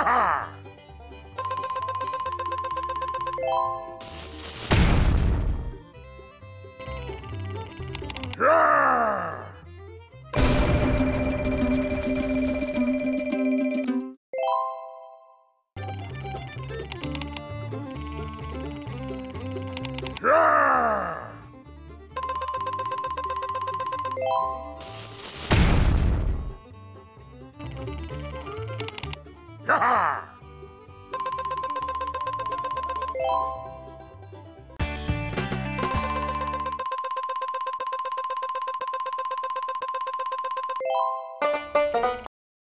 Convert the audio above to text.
Yeah! you